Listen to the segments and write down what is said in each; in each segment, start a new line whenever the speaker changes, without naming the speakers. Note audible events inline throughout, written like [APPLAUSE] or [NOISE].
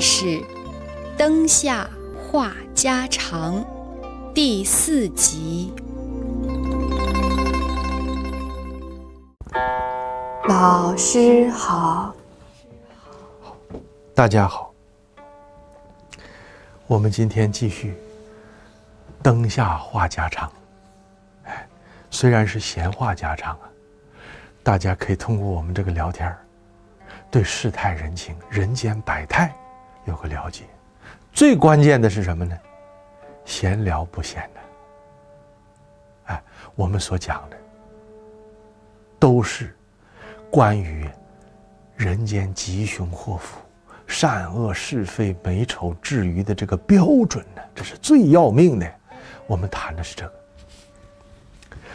是《灯下话家常》第四集。
老师好，
大家好，我们今天继续《灯下话家常》。哎，虽然是闲话家常啊，大家可以通过我们这个聊天儿，对世态人情、人间百态有个了解。最关键的是什么呢？闲聊不闲的。哎，我们所讲的都是。关于人间吉凶祸福、善恶是非、美丑至于的这个标准呢，这是最要命的。我们谈的是这个，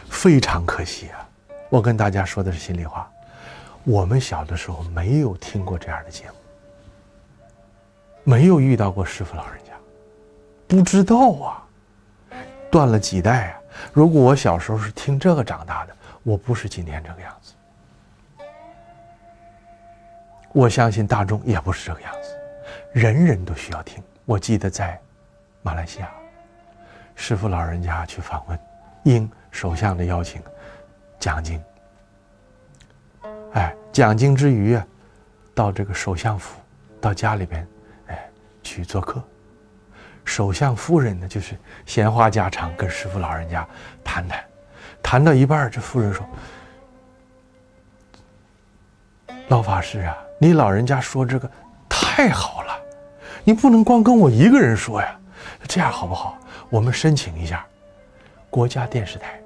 非常可惜啊！我跟大家说的是心里话，我们小的时候没有听过这样的节目，没有遇到过师傅老人家，不知道啊，断了几代啊！如果我小时候是听这个长大的，我不是今天这个样子。我相信大众也不是这个样子，人人都需要听。我记得在马来西亚，师傅老人家去访问，应首相的邀请，讲经。哎，讲经之余啊，到这个首相府，到家里边，去做客。首相夫人呢，就是闲话家常，跟师傅老人家谈谈，谈到一半，这夫人说：“老法师啊。”你老人家说这个太好了，你不能光跟我一个人说呀。这样好不好？我们申请一下，国家电视台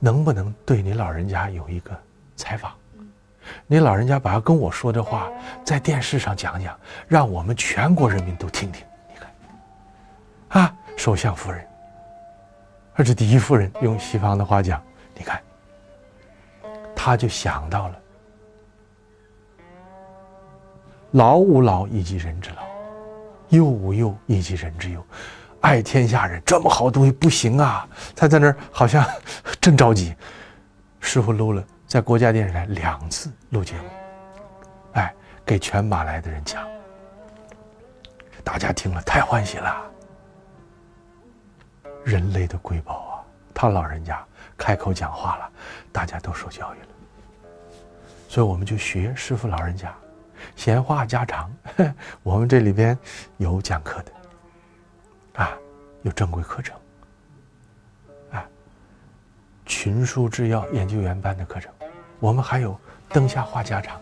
能不能对你老人家有一个采访？你老人家把跟我说的话在电视上讲讲，让我们全国人民都听听。你看，啊，首相夫人，而是第一夫人用西方的话讲，你看，他就想到了。老吾老以及人之老，幼吾幼以及人之幼，爱天下人这么好东西不行啊！他在那儿好像 [LAUGHS] 真着急。师傅录了，在国家电视台两次录节目，哎，给全马来的人讲，大家听了太欢喜了。人类的瑰宝啊，他老人家开口讲话了，大家都受教育了。所以我们就学师傅老人家。闲话家常，[LAUGHS] 我们这里边有讲课的，啊，有正规课程，啊，群书制药研究员班的课程，我们还有灯下话家常，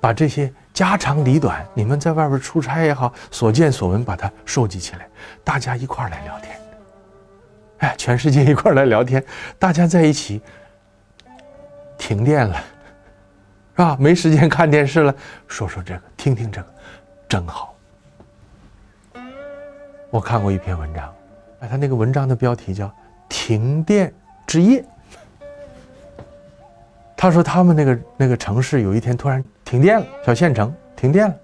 把这些家长里短，你们在外边出差也好，所见所闻，把它收集起来，大家一块来聊天，哎，全世界一块来聊天，大家在一起，停电了。啊，没时间看电视了，说说这个，听听这个，真好。我看过一篇文章，哎，他那个文章的标题叫《停电之夜》。他说他们那个那个城市有一天突然停电了，小县城停电了，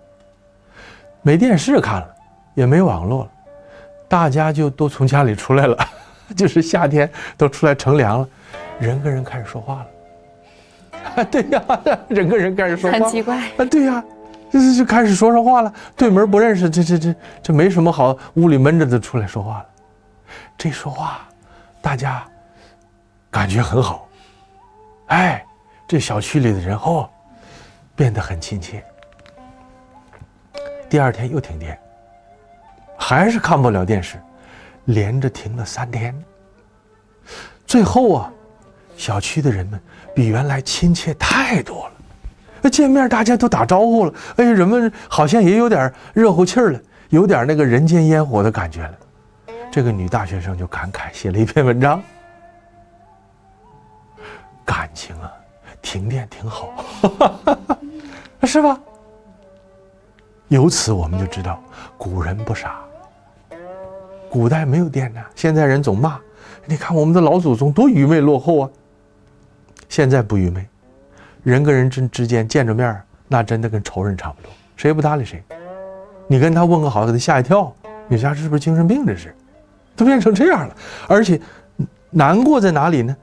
没电视看了，也没网络了，大家就都从家里出来了，[LAUGHS] 就是夏天都出来乘凉了，人跟人开始说话了。啊，[LAUGHS] 对呀，人跟人开始说话，
很奇怪啊，
对呀，就就开始说上话了。对门不认识，这这这这没什么好，屋里闷着的出来说话了。这说话，大家感觉很好。哎，这小区里的人哦，变得很亲切。第二天又停电，还是看不了电视，连着停了三天。最后啊，小区的人们。比原来亲切太多了，那见面大家都打招呼了，哎，人们好像也有点热乎气儿了，有点那个人间烟火的感觉了。这个女大学生就感慨，写了一篇文章，感情啊，停电挺好，[LAUGHS] 是吧？由此我们就知道，古人不傻。古代没有电呢，现在人总骂，你看我们的老祖宗多愚昧落后啊。现在不愚昧，人跟人之之间见着面那真的跟仇人差不多，谁也不搭理谁。你跟他问个好，给他吓一跳，你家是不是精神病？这是，都变成这样了。而且，难过在哪里呢？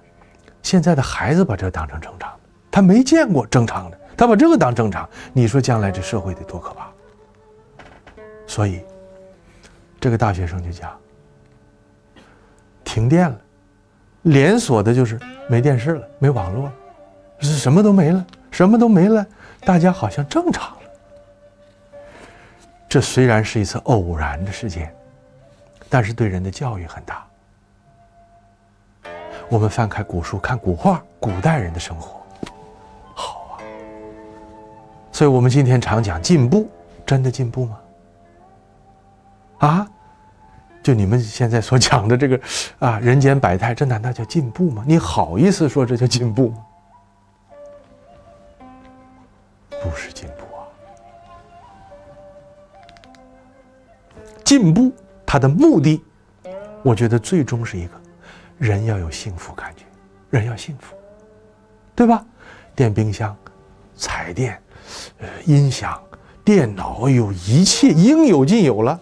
现在的孩子把这当成正常的，他没见过正常的，他把这个当正常。你说将来这社会得多可怕？所以，这个大学生就讲：停电了，连锁的就是没电视了，没网络了，是什么都没了，什么都没了，大家好像正常了。这虽然是一次偶然的事件，但是对人的教育很大。我们翻开古书，看古画，古代人的生活，所以我们今天常讲进步，真的进步吗？啊，就你们现在所讲的这个啊，人间百态，这难道叫进步吗？你好意思说这叫进步吗？不是进步啊！进步它的目的，我觉得最终是一个，人要有幸福感觉，人要幸福，对吧？电冰箱、彩电、呃音响、电脑，有一切应有尽有了。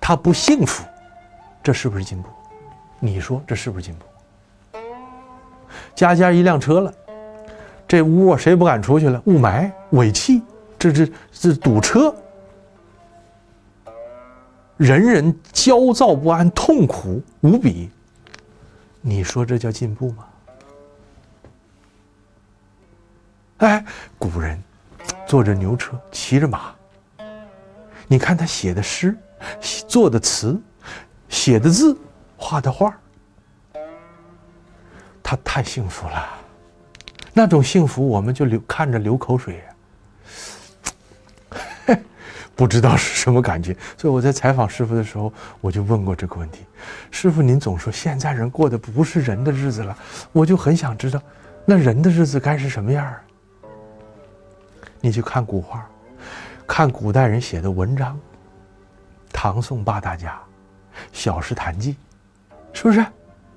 他不幸福，这是不是进步？你说这是不是进步？家家一辆车了，这屋谁不敢出去了？雾霾、尾气，这这这堵车，人人焦躁不安、痛苦无比。你说这叫进步吗？哎，古人坐着牛车，骑着马，你看他写的诗。做的词，写的字，画的画，他太幸福了。那种幸福，我们就流看着流口水，[LAUGHS] 不知道是什么感觉。所以我在采访师傅的时候，我就问过这个问题：师傅，您总说现在人过的不是人的日子了，我就很想知道，那人的日子该是什么样儿？你去看古画，看古代人写的文章。唐宋八大家，《小石潭记》，是不是？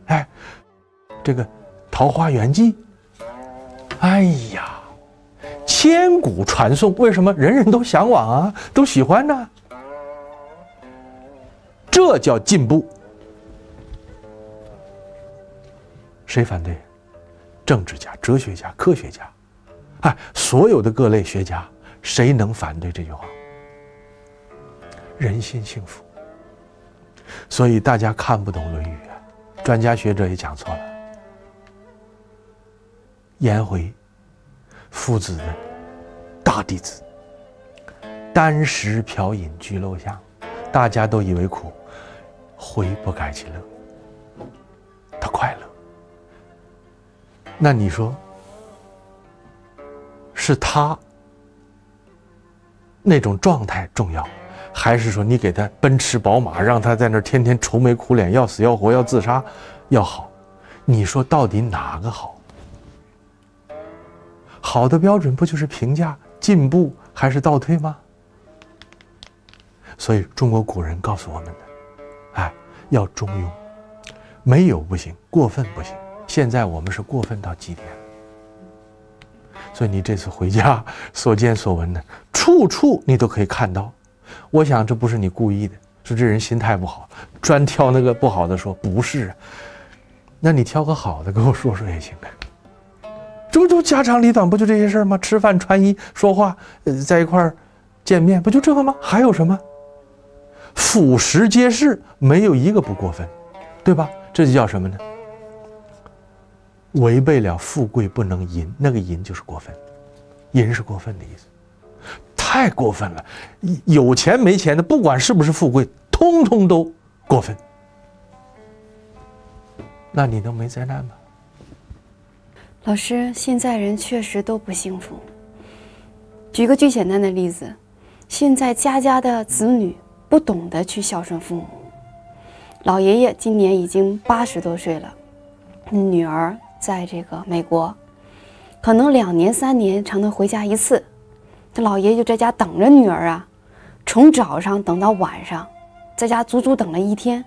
哎，这个《桃花源记》，哎呀，千古传颂。为什么人人都向往啊？都喜欢呢？这叫进步。谁反对？政治家、哲学家、科学家，哎，所有的各类学家，谁能反对这句话？人心幸福，所以大家看不懂《论语》啊，专家学者也讲错了。颜回，夫子的大弟子，单食嫖饮居陋巷，大家都以为苦，回不改其乐，他快乐。那你说，是他那种状态重要？还是说你给他奔驰宝马，让他在那儿天天愁眉苦脸，要死要活要自杀，要好？你说到底哪个好？好的标准不就是评价进步还是倒退吗？所以中国古人告诉我们的，哎，要中庸，没有不行，过分不行。现在我们是过分到极点。所以你这次回家 [LAUGHS] 所见所闻的，处处你都可以看到。我想这不是你故意的，是这人心态不好，专挑那个不好的说。不是，那你挑个好的跟我说说也行啊。这不就家长里短，不就这些事儿吗？吃饭、穿衣、说话，在一块儿见面，不就这个吗？还有什么？俯拾皆是，没有一个不过分，对吧？这就叫什么呢？违背了富贵不能淫，那个淫就是过分，淫是过分的意思。太过分了，有钱没钱的，不管是不是富贵，通通都过分。那你能没灾难吗？
老师，现在人确实都不幸福。举个最简单的例子，现在家家的子女不懂得去孝顺父母。老爷爷今年已经八十多岁了，女儿在这个美国，可能两年三年才能回家一次。这老爷就在家等着女儿啊，从早上等到晚上，在家足足等了一天。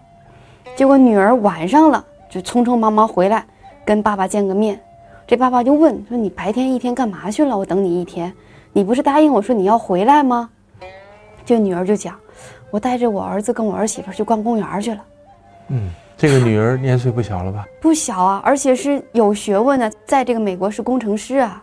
结果女儿晚上了，就匆匆忙忙回来跟爸爸见个面。这爸爸就问说：“你白天一天干嘛去了？我等你一天，你不是答应我说你要回来吗？”这女儿就讲：“我带着我儿子跟我儿媳妇去逛公园去了。”
嗯，这个女儿年岁不小了吧？[LAUGHS]
不小啊，而且是有学问的，在这个美国是工程师啊。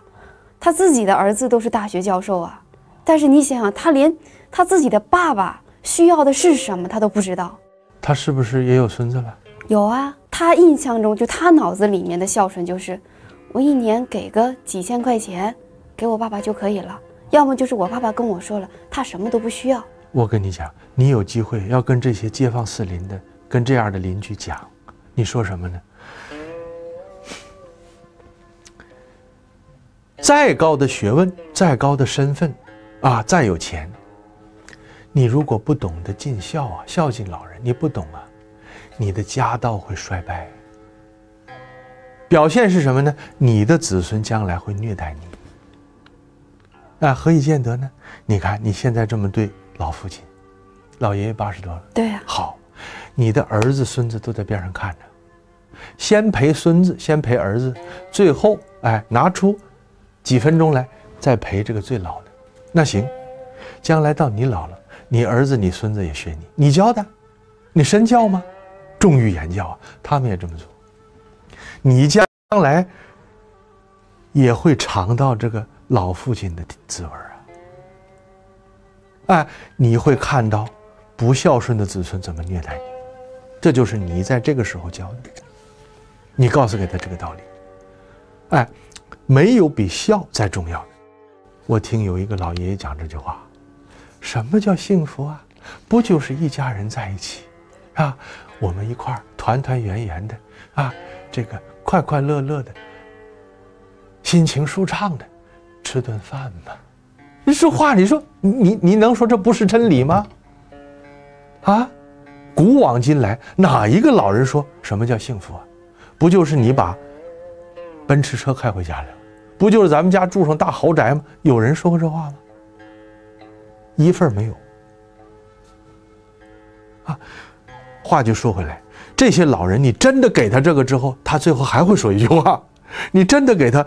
他自己的儿子都是大学教授啊，但是你想想，他连他自己的爸爸需要的是什么，他都不知道。
他是不是也有孙子了？
有啊，他印象中就他脑子里面的孝顺就是，我一年给个几千块钱给我爸爸就可以了，要么就是我爸爸跟我说了，他什么都不需要。
我跟你讲，你有机会要跟这些街坊四邻的，跟这样的邻居讲，你说什么呢？再高的学问，再高的身份，啊，再有钱，你如果不懂得尽孝啊，孝敬老人，你不懂啊，你的家道会衰败。表现是什么呢？你的子孙将来会虐待你。那何以见得呢？你看你现在这么对。老父亲，老爷爷八十多了。
对呀。
好，你的儿子、孙子都在边上看着，先陪孙子，先陪儿子，最后哎拿出几分钟来再陪这个最老的。那行，将来到你老了，你儿子、你孙子也学你，你教的，你身教吗？重于言教啊，他们也这么做。你将来也会尝到这个老父亲的滋味啊。哎，你会看到不孝顺的子孙怎么虐待你，这就是你在这个时候教的。你告诉给他这个道理。哎，没有比孝再重要的。我听有一个老爷爷讲这句话：什么叫幸福啊？不就是一家人在一起，啊，我们一块儿团团圆圆的，啊，这个快快乐乐的，心情舒畅的，吃顿饭嘛。你说话，你说你你能说这不是真理吗？啊，古往今来，哪一个老人说什么叫幸福啊？不就是你把奔驰车开回家了？不就是咱们家住上大豪宅吗？有人说过这话吗？一份没有。啊，话就说回来，这些老人，你真的给他这个之后，他最后还会说一句话：你真的给他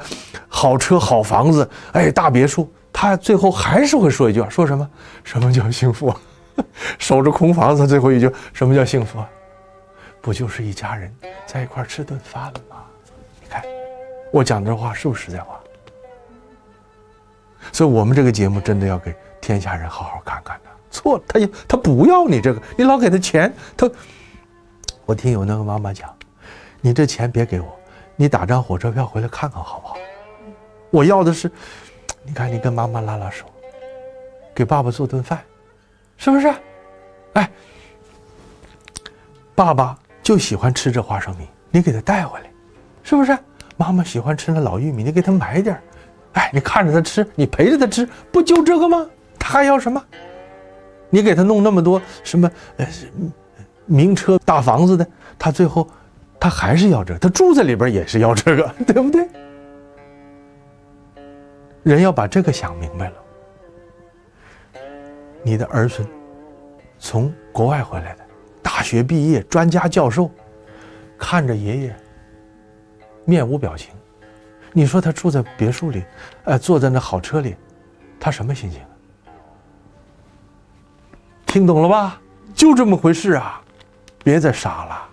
好车、好房子，哎，大别墅。他最后还是会说一句话，说什么？什么叫幸福？[LAUGHS] 守着空房子，最后一句，什么叫幸福啊？不就是一家人在一块吃顿饭吗？你看，我讲这话是不是实在话？所以，我们这个节目真的要给天下人好好看看的。错了，他他不要你这个，你老给他钱，他。我听有那个妈妈讲，你这钱别给我，你打张火车票回来看看好不好？我要的是。你看，你跟妈妈拉拉手，给爸爸做顿饭，是不是？哎，爸爸就喜欢吃这花生米，你给他带回来，是不是？妈妈喜欢吃那老玉米，你给他买点哎，你看着他吃，你陪着他吃，不就这个吗？他还要什么？你给他弄那么多什么呃名车大房子的，他最后他还是要这个，他住在里边也是要这个，对不对？人要把这个想明白了。你的儿孙从国外回来的，大学毕业，专家教授，看着爷爷面无表情，你说他住在别墅里，呃，坐在那好车里，他什么心情？听懂了吧？就这么回事啊！别再傻了。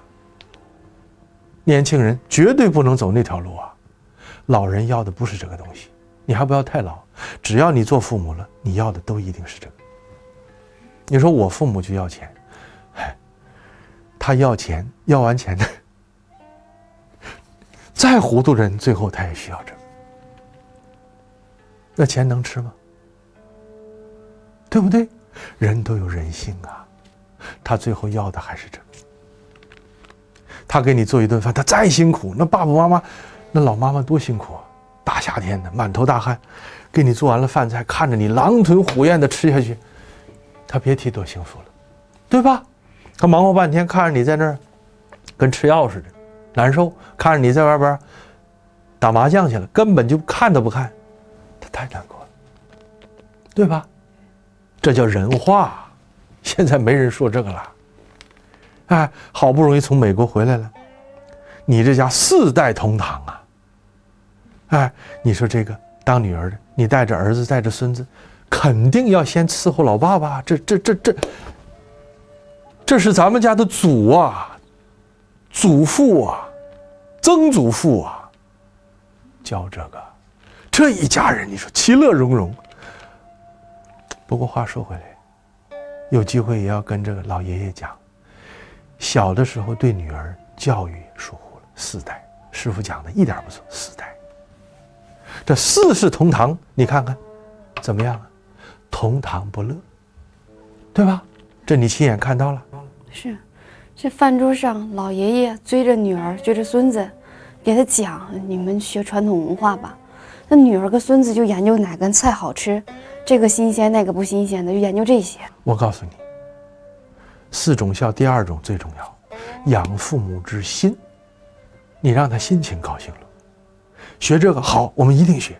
年轻人绝对不能走那条路啊！老人要的不是这个东西。你还不要太老，只要你做父母了，你要的都一定是这个。你说我父母就要钱，哎，他要钱，要完钱呢，再糊涂人，最后他也需要这。那钱能吃吗？对不对？人都有人性啊，他最后要的还是这。他给你做一顿饭，他再辛苦，那爸爸妈妈，那老妈妈多辛苦啊。大夏天的，满头大汗，给你做完了饭菜，看着你狼吞虎咽的吃下去，他别提多幸福了，对吧？他忙活半天，看着你在那儿，跟吃药似的，难受；看着你在外边打麻将去了，根本就看都不看，他太难过了，对吧？这叫人话。现在没人说这个了。哎，好不容易从美国回来了，你这家四代同堂啊！哎，你说这个当女儿的，你带着儿子带着孙子，肯定要先伺候老爸爸。这这这这，这是咱们家的祖啊，祖父啊，曾祖父啊，教这个，这一家人你说其乐融融。不过话说回来，有机会也要跟这个老爷爷讲，小的时候对女儿教育疏忽了，四代。师傅讲的一点不错，四代。这四世同堂，你看看，怎么样啊？同堂不乐，对吧？这你亲眼看到了。
是，这饭桌上，老爷爷追着女儿，追着孙子，给他讲：“你们学传统文化吧。”那女儿跟孙子就研究哪根菜好吃，这个新鲜，那个不新鲜的，就研究这些。
我告诉你，四种孝，第二种最重要，养父母之心。你让他心情高兴了，学这个好，我们一定学，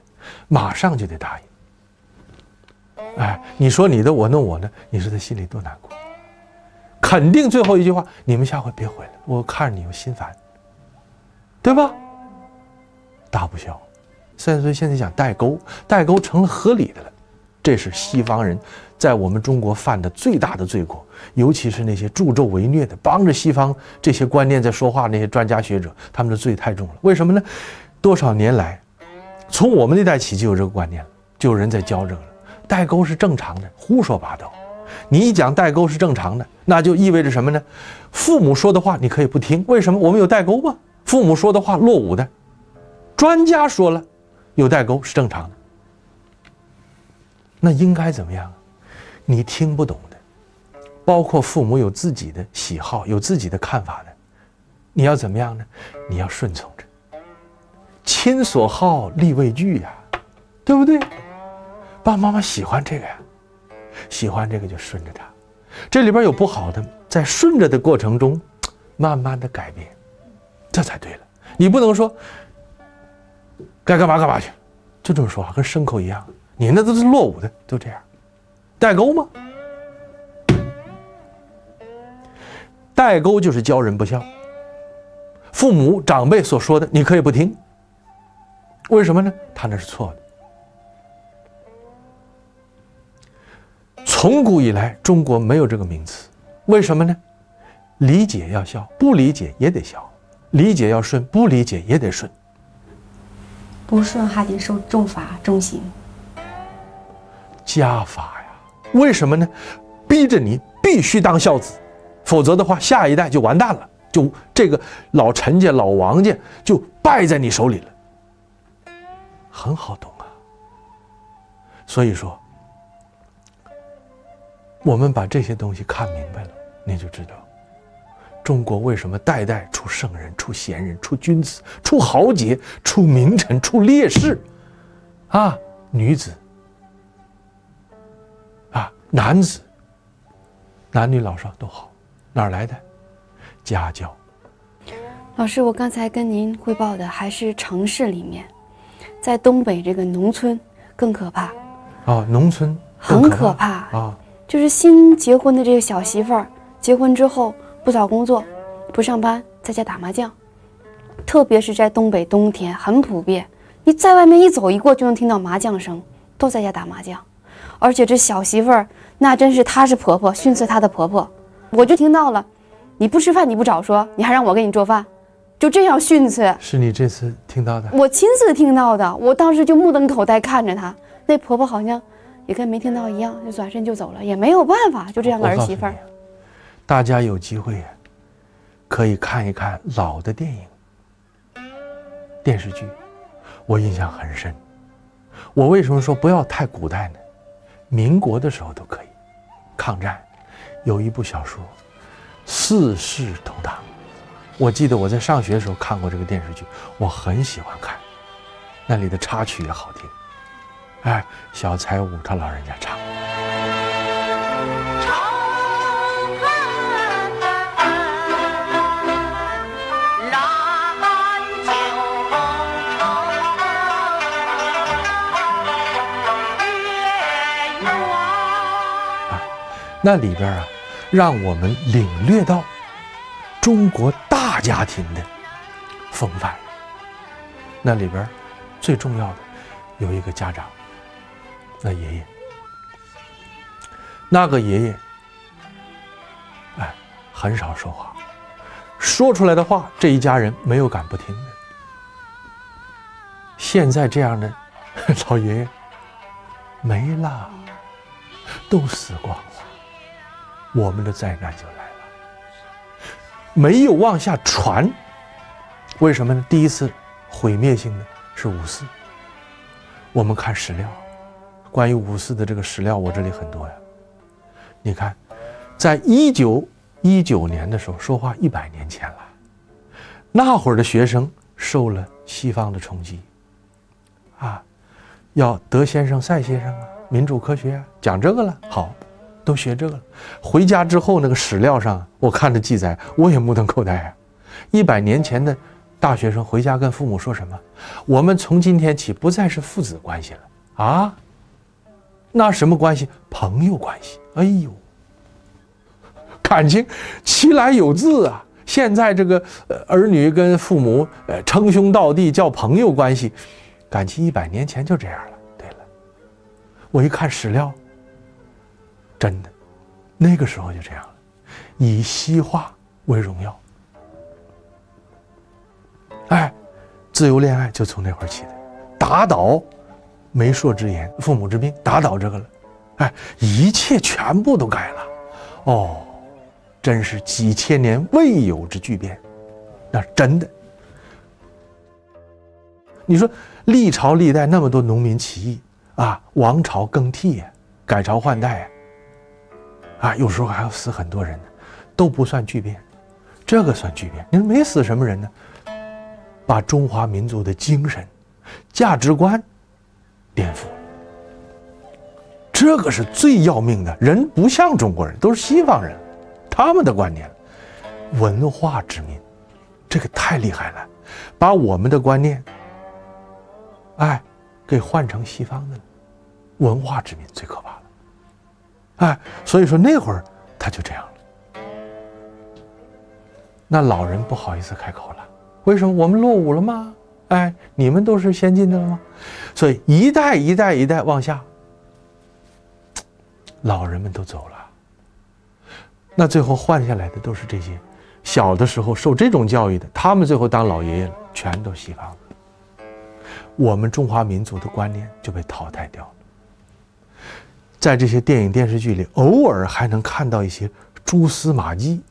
马上就得答应。哎，你说你的，我弄我的，你说他心里多难过？肯定最后一句话，你们下回别回来，我看着你我心烦，对吧？大不孝。所以现在讲代沟，代沟成了合理的了，这是西方人在我们中国犯的最大的罪过，尤其是那些助纣为虐的，帮着西方这些观念在说话那些专家学者，他们的罪太重了。为什么呢？多少年来，从我们那代起就有这个观念了，就有人在教这个了。代沟是正常的，胡说八道。你一讲代沟是正常的，那就意味着什么呢？父母说的话你可以不听，为什么？我们有代沟吗？父母说的话落伍的，专家说了。有代沟是正常的，那应该怎么样？你听不懂的，包括父母有自己的喜好、有自己的看法的，你要怎么样呢？你要顺从着。亲所好，力为具呀，对不对？爸爸妈妈喜欢这个呀，喜欢这个就顺着他。这里边有不好的，在顺着的过程中，慢慢的改变，这才对了。你不能说。该干嘛干嘛去，就这么说话，跟牲口一样。你那都是落伍的，都这样，代沟吗？代沟就是教人不孝。父母长辈所说的，你可以不听。为什么呢？他那是错的。从古以来，中国没有这个名词，为什么呢？理解要孝，不理解也得孝；理解要顺，不理解也得顺。
不顺还得受重罚重刑，
家法呀？为什么呢？逼着你必须当孝子，否则的话，下一代就完蛋了，就这个老陈家、老王家就败在你手里了。很好懂啊。所以说，我们把这些东西看明白了，你就知道。中国为什么代代出圣人、出贤人、出君子、出豪杰、出名臣、出烈士，啊，女子，啊，男子，男女老少都好，哪儿来的？家教。
老师，我刚才跟您汇报的还是城市里面，在东北这个农村更可怕。
啊，农村
很可怕啊，就是新结婚的这个小媳妇儿，结婚之后。不找工作，不上班，在家打麻将，特别是在东北冬天很普遍。你在外面一走一过就能听到麻将声，都在家打麻将。而且这小媳妇儿那真是她是婆婆训斥她的婆婆，我就听到了，你不吃饭你不早说，你还让我给你做饭，就这样训斥。
是你这次听到的？
我亲自听到的，我当时就目瞪口呆看着她，那婆婆好像也跟没听到一样，就转身就走了，也没有办法，就这样个儿媳妇儿。
大家有机会可以看一看老的电影、电视剧，我印象很深。我为什么说不要太古代呢？民国的时候都可以。抗战有一部小说《四世同堂》，我记得我在上学的时候看过这个电视剧，我很喜欢看。那里的插曲也好听，哎，小彩舞他老人家唱。那里边啊，让我们领略到中国大家庭的风范。那里边最重要的有一个家长，那爷爷，那个爷爷，哎，很少说话，说出来的话，这一家人没有敢不听的。现在这样的 [LAUGHS] 老爷爷没了，都死光了。我们的灾难就来了。没有往下传，为什么呢？第一次毁灭性的是五四。我们看史料，关于五四的这个史料，我这里很多呀。你看，在一九一九年的时候，说话一百年前了，那会儿的学生受了西方的冲击，啊，要德先生、赛先生啊，民主科学啊讲这个了，好。都学这个了，回家之后那个史料上，我看着记载，我也目瞪口呆啊！一百年前的大学生回家跟父母说什么？我们从今天起不再是父子关系了啊？那什么关系？朋友关系。哎呦，感情其来有自啊！现在这个儿女跟父母呃称兄道弟，叫朋友关系，感情一百年前就这样了。对了，我一看史料。真的，那个时候就这样了，以西化为荣耀。哎，自由恋爱就从那会儿起的，打倒媒妁之言、父母之命，打倒这个了。哎，一切全部都改了。哦，真是几千年未有之巨变，那真的。你说历朝历代那么多农民起义啊，王朝更替呀，改朝换代呀。啊，有时候还要死很多人呢，都不算巨变，这个算巨变。你说没死什么人呢？把中华民族的精神、价值观颠覆，这个是最要命的。人不像中国人，都是西方人，他们的观念，文化殖民，这个太厉害了，把我们的观念，哎，给换成西方的了，文化殖民最可怕了。哎，所以说那会儿他就这样了。那老人不好意思开口了，为什么我们落伍了吗？哎，你们都是先进的了吗？所以一代一代一代往下，老人们都走了。那最后换下来的都是这些小的时候受这种教育的，他们最后当老爷爷了，全都西方了。我们中华民族的观念就被淘汰掉了。在这些电影电视剧里，偶尔还能看到一些蛛丝马迹，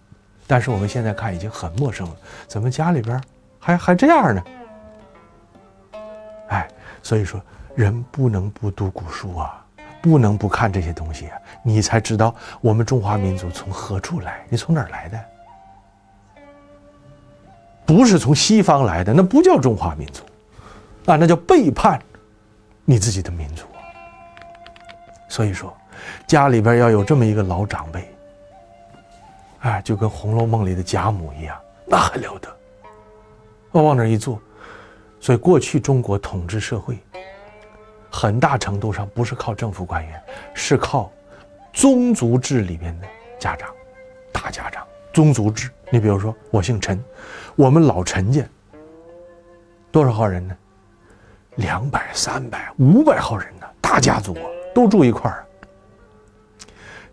但是我们现在看已经很陌生了。怎么家里边还还这样呢？所以说人不能不读古书啊，不能不看这些东西啊，你才知道我们中华民族从何处来，你从哪儿来的？不是从西方来的，那不叫中华民族，啊，那叫背叛你自己的民族。所以说，家里边要有这么一个老长辈，哎，就跟《红楼梦》里的贾母一样，那还了得！我往那一坐。所以过去中国统治社会，很大程度上不是靠政府官员，是靠宗族制里面的家长、大家长。宗族制，你比如说我姓陈，我们老陈家多少号人呢？两百、三百、五百号人呢，大家族啊！都住一块儿。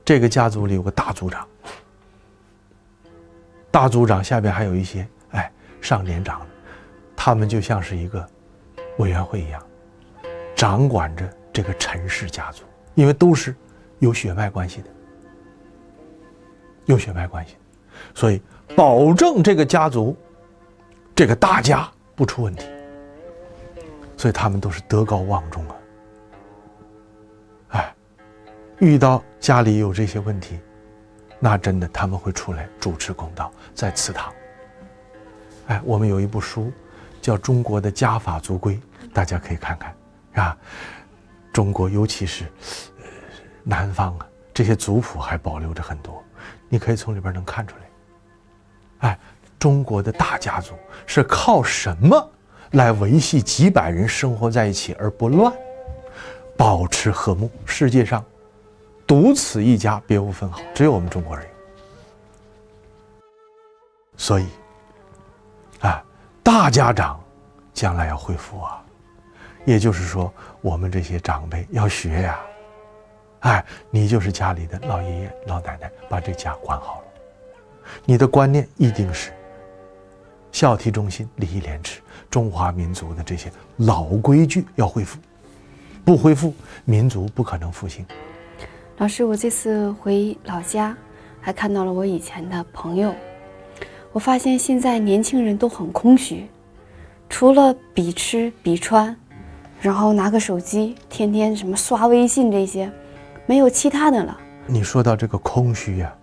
这个家族里有个大族长，大族长下边还有一些哎上年长，他们就像是一个委员会一样，掌管着这个陈氏家族，因为都是有血脉关系的，有血脉关系，所以保证这个家族这个大家不出问题，所以他们都是德高望重啊。哎遇到家里有这些问题，那真的他们会出来主持公道，在祠堂。哎，我们有一部书，叫《中国的家法族规》，大家可以看看，啊？中国尤其是南方啊，这些族谱还保留着很多，你可以从里边能看出来。哎，中国的大家族是靠什么来维系几百人生活在一起而不乱，保持和睦？世界上。独此一家，别无分号，只有我们中国人。所以，大家长将来要恢复啊，也就是说，我们这些长辈要学呀，哎，你就是家里的老爷爷老奶奶，把这家管好了，你的观念一定是孝悌忠心、礼义廉耻，中华民族的这些老规矩要恢复，不恢复，民族不可能复兴。
老师，我这次回老家，还看到了我以前的朋友。我发现现在年轻人都很空虚，除了比吃比穿，然后拿个手机天天什么刷微信这些，没有其他的了。
你说到这个空虚呀、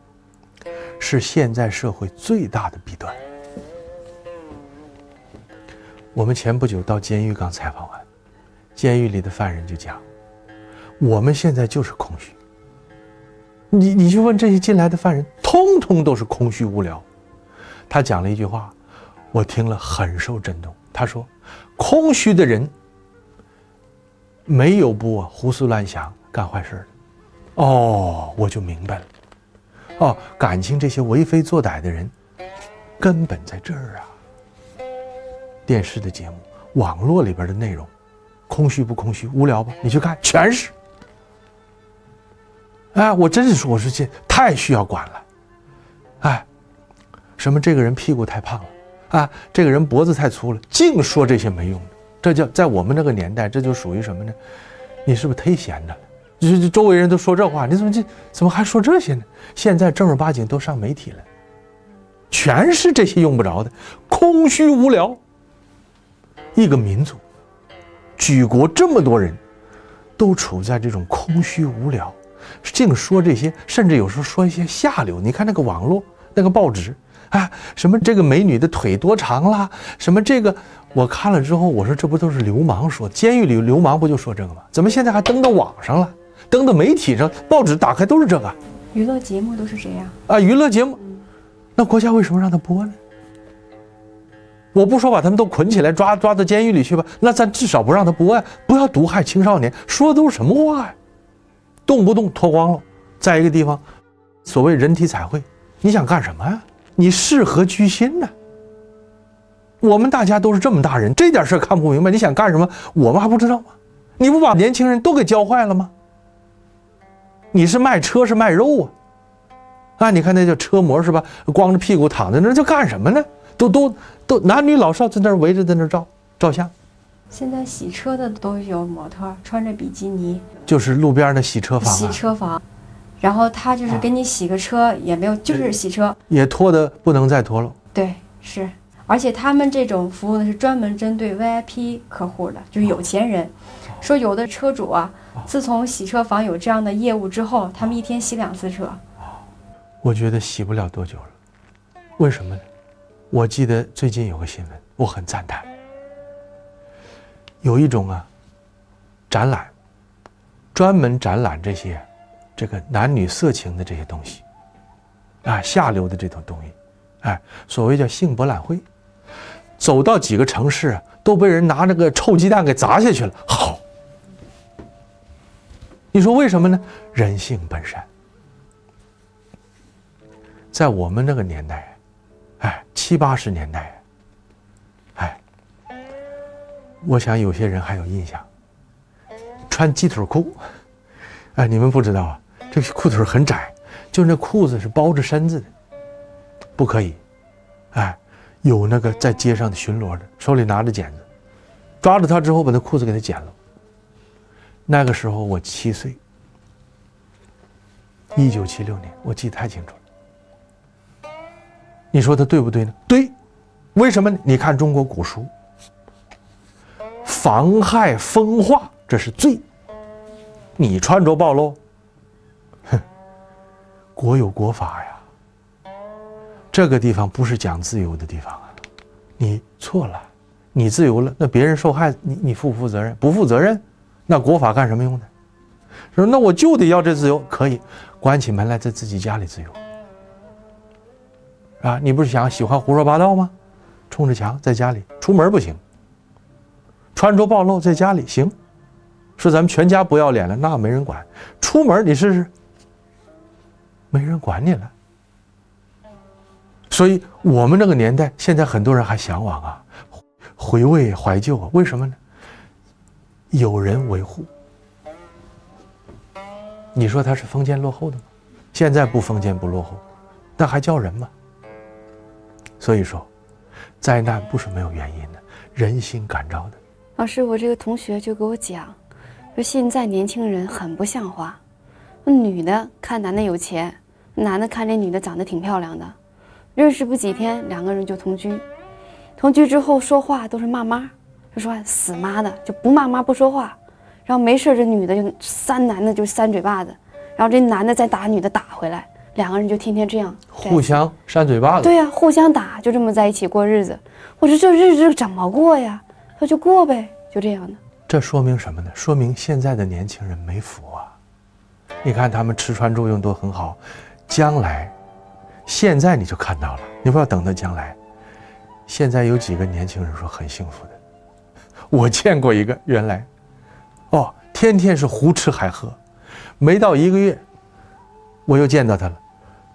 是现在社会最大的弊端。我们前不久到监狱刚采访完，监狱里的犯人就讲，我们现在就是空虚。你你去问这些进来的犯人，通通都是空虚无聊。他讲了一句话，我听了很受震动。他说：“空虚的人没有不胡思乱想、干坏事的。”哦，我就明白了。哦，感情这些为非作歹的人，根本在这儿啊。电视的节目、网络里边的内容，空虚不空虚？无聊吧？你去看，全是。哎，我真是说，我说这太需要管了。什么这个人屁股太胖了，啊，这个人脖子太粗了，净说这些没用的。这叫在我们那个年代，这就属于什么呢？你是不是忒闲着了？就是周围人都说这话，你怎么这怎么还说这些呢？现在正儿八经都上媒体了，全是这些用不着的，空虚无聊。一个民族，举国这么多人，都处在这种空虚无聊，净说这些，甚至有时候说一些下流。你看那个网络，那个报纸，啊，什么这个美女的腿多长啦，什么这个，我看了之后，我说这不都是流氓说？监狱里流氓不就说这个吗？怎么现在还登到网上了？登到媒体上，报纸打开都是这个
娱乐节目都是这样。
啊！娱乐节目，那国家为什么让他播呢？我不说把他们都捆起来抓抓到监狱里去吧，那咱至少不让他播呀，不要毒害青少年。说的都是什么话呀？动不动脱光了，在一个地方，所谓人体彩绘，你想干什么呀？你是何居心呢？我们大家都是这么大人，这点事儿看不明白，你想干什么？我们还不知道吗？你不把年轻人都给教坏了吗？你是卖车是卖肉啊？啊，你看那叫车模是吧？光着屁股躺在那儿，就干什么呢？都都都男女老少在那儿围着在那儿照照相，
现在洗车的都有模特穿着比基尼，
就是路边的洗车房、啊，
洗车房，然后他就是给你洗个车，也没有，就是洗车，
也拖的不能再拖了。
对，是，而且他们这种服务呢是专门针对 VIP 客户的，就是有钱人。说有的车主啊，自从洗车房有这样的业务之后，他们一天洗两次车。
我觉得洗不了多久了，为什么呢？我记得最近有个新闻，我很赞叹。有一种啊，展览，专门展览这些，这个男女色情的这些东西，啊，下流的这种东西，哎，所谓叫性博览会。走到几个城市，都被人拿那个臭鸡蛋给砸下去了。好，你说为什么呢？人性本善。在我们那个年代，哎，七八十年代，哎，我想有些人还有印象，穿鸡腿裤，哎，你们不知道啊，这裤腿很窄，就那裤子是包着身子的，不可以，哎，有那个在街上的巡逻的，手里拿着剪子，抓住他之后把那裤子给他剪了。那个时候我七岁，一九七六年，我记得太清楚了。你说他对不对呢？对，为什么？你看中国古书，妨害风化这是罪，你穿着暴露，国有国法呀。这个地方不是讲自由的地方啊，你错了，你自由了，那别人受害，你你负不负责任？不负责任，那国法干什么用的？说那我就得要这自由，可以关起门来在自己家里自由。啊，你不是想喜欢胡说八道吗？冲着墙在家里，出门不行。穿着暴露在家里行，说咱们全家不要脸了，那没人管。出门你试试，没人管你了。所以我们那个年代，现在很多人还向往啊，回味怀旧啊，为什么呢？有人维护。你说他是封建落后的吗？现在不封建不落后，那还叫人吗？所以说，灾难不是没有原因的，人心感召的。
老师，我这个同学就给我讲，说现在年轻人很不像话，那女的看男的有钱，男的看这女的长得挺漂亮的，认识不几天，两个人就同居。同居之后说话都是骂妈，就说死妈的，就不骂妈不说话。然后没事，这女的就扇男的就扇嘴巴子，然后这男的再打女的打回来，两个人就天天这样
互相扇嘴巴子。
对呀，互相打，就这么在一起过日子。我说这日子怎么过呀？他就过呗，就这样的。
这说明什么呢？说明现在的年轻人没福啊！你看他们吃穿住用都很好，将来，现在你就看到了，你不要等到将来。现在有几个年轻人说很幸福的，我见过一个，原来，哦，天天是胡吃海喝，没到一个月，我又见到他了，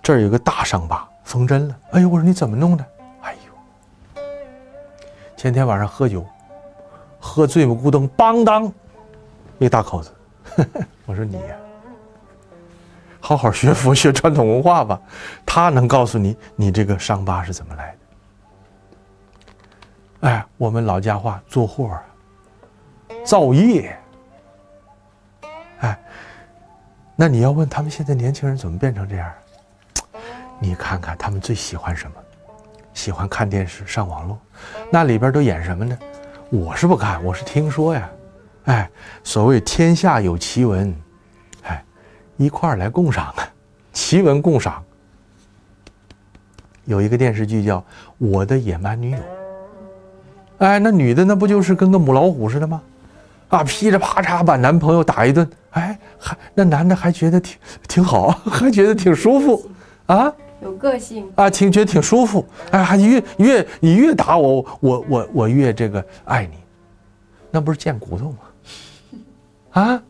这儿有个大伤疤，缝针了。哎呦，我说你怎么弄的？哎呦，前天晚上喝酒，喝醉么咕咚，邦当，一大口子。[LAUGHS] 我说你呀，好好学佛学传统文化吧，他能告诉你你这个伤疤是怎么来的。哎，我们老家话做货，造业。哎，那你要问他们现在年轻人怎么变成这样？你看看他们最喜欢什么？喜欢看电视、上网络，那里边都演什么呢？我是不看，我是听说呀。哎，所谓天下有奇闻，一块儿来共赏啊，奇闻共赏。有一个电视剧叫《我的野蛮女友》。哎，那女的那不就是跟个母老虎似的吗？啊，噼里啪嚓把男朋友打一顿，哎，还那男的还觉得挺挺好，还觉得挺舒服，啊，
有个性
啊，挺觉得挺舒服，哎，还越越你越打我，我我我越这个爱你，那不是贱骨头吗？啊，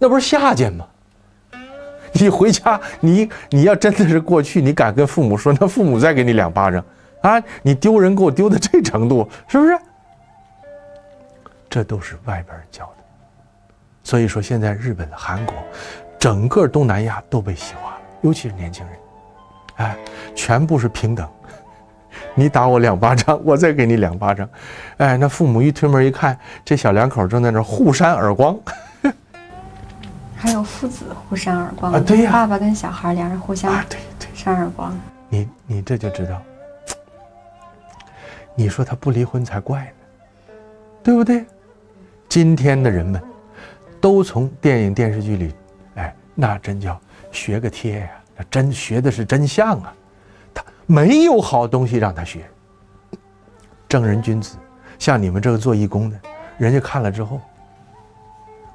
那不是下贱吗？[LAUGHS] 你回家，你你要真的是过去，你敢跟父母说，那父母再给你两巴掌，啊，你丢人给我丢到这程度，是不是？这都是外边人教的，所以说现在日本、韩国，整个东南亚都被西化了，尤其是年轻人，哎，全部是平等，你打我两巴掌，我再给你两巴掌，哎，那父母一推门一看，这小两口正在那互扇耳光，
还有父子互扇耳光
啊，对呀，
爸爸跟小孩两人互相啊
对对
扇耳光，
你你这就知道，你说他不离婚才怪呢，对不对？今天的人们，都从电影电视剧里，哎，那真叫学个贴呀！那真学的是真像啊！他没有好东西让他学。正人君子，像你们这个做义工的，人家看了之后，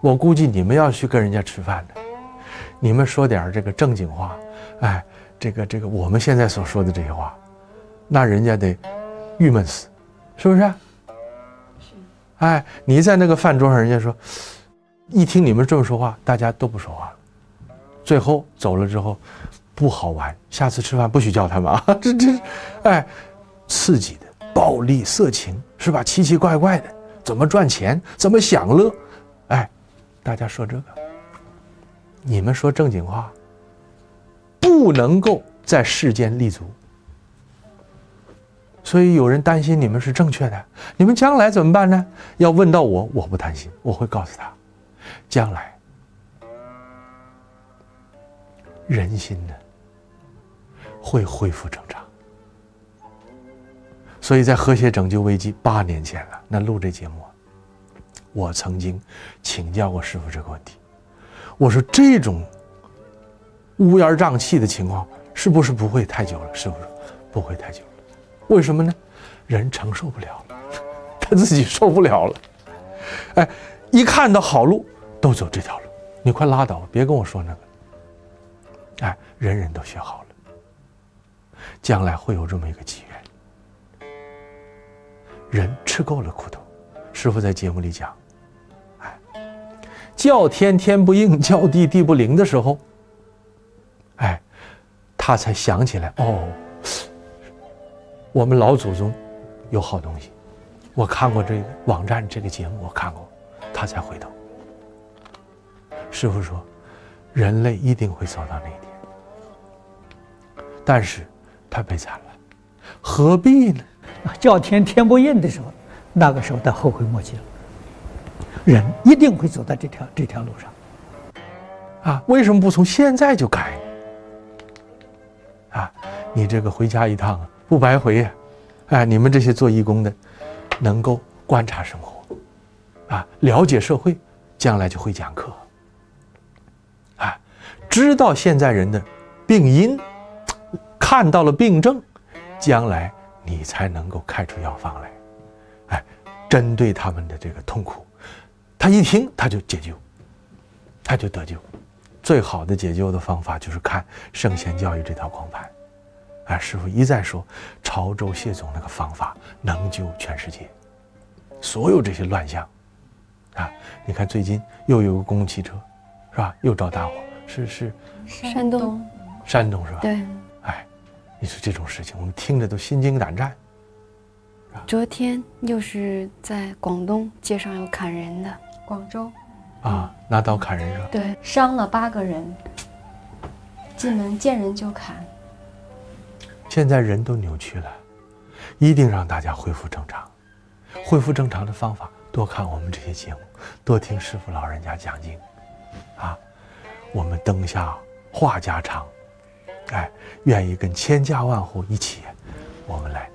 我估计你们要去跟人家吃饭的，你们说点这个正经话，哎，这个这个我们现在所说的这些话，那人家得郁闷死，是不是？哎，你在那个饭桌上，人家说，一听你们这么说话，大家都不说话了。最后走了之后，不好玩，下次吃饭不许叫他们啊！[LAUGHS] 这这，哎，刺激的、暴力、色情是吧？奇奇怪怪的，怎么赚钱？怎么享乐？哎，大家说这个，你们说正经话，不能够在世间立足。所以有人担心你们是正确的，你们将来怎么办呢？要问到我，我不担心，我会告诉他，将来人心呢会恢复正常。所以在和谐拯救危机八年前了，那录这节目，我曾经请教过师傅这个问题，我说这种乌烟瘴气的情况是不是不会太久了？师傅说不会太久了。为什么呢？人承受不了，他自己受不了了。哎，一看到好路，都走这条路。你快拉倒，别跟我说那个。哎，人人都学好了，将来会有这么一个机缘。人吃够了苦头，师傅在节目里讲，叫天天不应，叫地地不灵的时候，哎，他才想起来哦。我们老祖宗有好东西，我看过这个网站这个节目，我看过，他才回头。师傅说，人类一定会走到那一天，但是太悲惨了，何必呢？
叫天天不应的时候，那个时候他后悔莫及了。人一定会走到这条这条路上，
啊，为什么不从现在就改？啊你这个回家一趟，不白回呀！哎，你们这些做义工的，能够观察生活，啊，了解社会，将来就会讲课。啊，知道现在人的病因，看到了病症，将来你才能够开出药方来。哎，针对他们的这个痛苦，他一听他就解救，他就得救。最好的解救的方法就是看圣贤教育这条光盘。哎，师傅一再说，潮州谢总那个方法能救全世界，所有这些乱象，啊，你看最近又有个公共汽车，是吧？又着大火，是是，
山东，
山东是吧？
对。
哎，你说这种事情，我们听着都心惊胆战。
昨天又是在广东街上有砍人的，
广州。
啊，拿刀砍人是吧？
对，
伤了八个人，进门见人就砍。
现在人都扭曲了，一定让大家恢复正常。恢复正常的方法，多看我们这些节目，多听师傅老人家讲经，啊，我们灯下话家常，哎，愿意跟千家万户一起，我们来